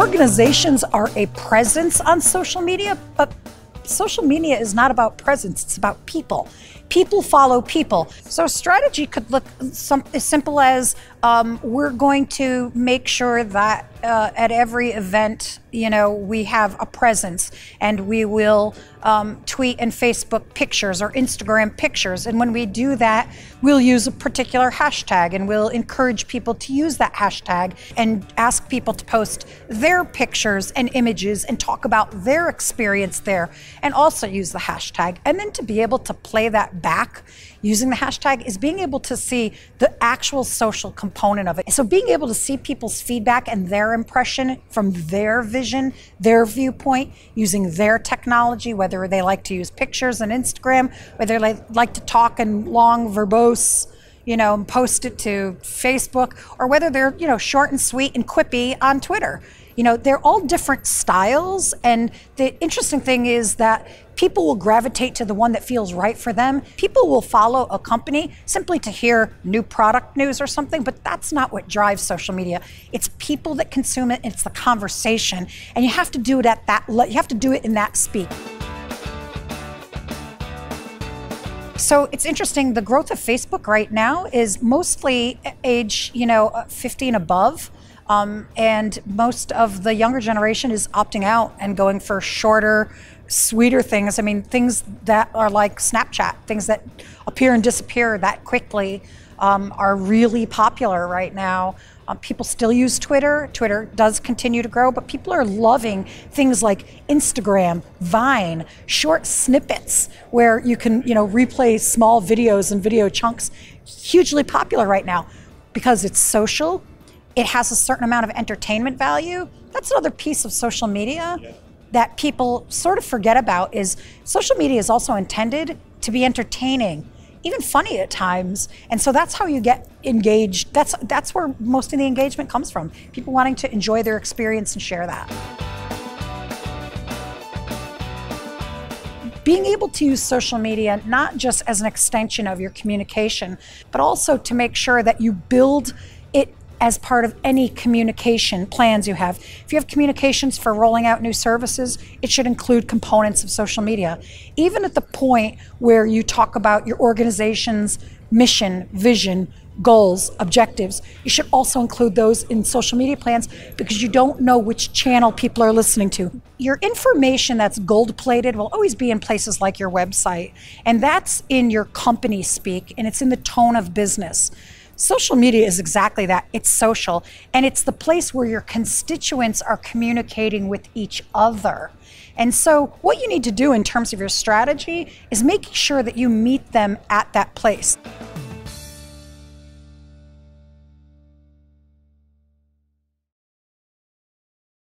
organizations are a presence on social media, but social media is not about presence, it's about people. People follow people. So a strategy could look some, as simple as um, we're going to make sure that uh, at every event, you know, we have a presence and we will um, tweet and Facebook pictures or Instagram pictures. And when we do that, we'll use a particular hashtag and we'll encourage people to use that hashtag and ask people to post their pictures and images and talk about their experience there and also use the hashtag. And then to be able to play that back using the hashtag is being able to see the actual social component of it. So being able to see people's feedback and their impression from their vision, their viewpoint, using their technology, whether they like to use pictures on Instagram, whether they like to talk in long verbose you know, and post it to Facebook, or whether they're, you know, short and sweet and quippy on Twitter. You know, they're all different styles. And the interesting thing is that people will gravitate to the one that feels right for them. People will follow a company simply to hear new product news or something, but that's not what drives social media. It's people that consume it, it's the conversation. And you have to do it at that, you have to do it in that speed. So it's interesting. The growth of Facebook right now is mostly age, you know, 50 and above. Um, and most of the younger generation is opting out and going for shorter, sweeter things. I mean, things that are like Snapchat, things that appear and disappear that quickly, um, are really popular right now. Um, people still use Twitter. Twitter does continue to grow, but people are loving things like Instagram, Vine, short snippets where you can, you know, replay small videos and video chunks. Hugely popular right now because it's social it has a certain amount of entertainment value. That's another piece of social media yeah. that people sort of forget about is social media is also intended to be entertaining, even funny at times. And so that's how you get engaged. That's that's where most of the engagement comes from. People wanting to enjoy their experience and share that. being able to use social media not just as an extension of your communication, but also to make sure that you build as part of any communication plans you have. If you have communications for rolling out new services, it should include components of social media. Even at the point where you talk about your organization's mission, vision, goals, objectives, you should also include those in social media plans because you don't know which channel people are listening to. Your information that's gold plated will always be in places like your website, and that's in your company speak and it's in the tone of business. Social media is exactly that. It's social, and it's the place where your constituents are communicating with each other. And so, what you need to do in terms of your strategy is making sure that you meet them at that place.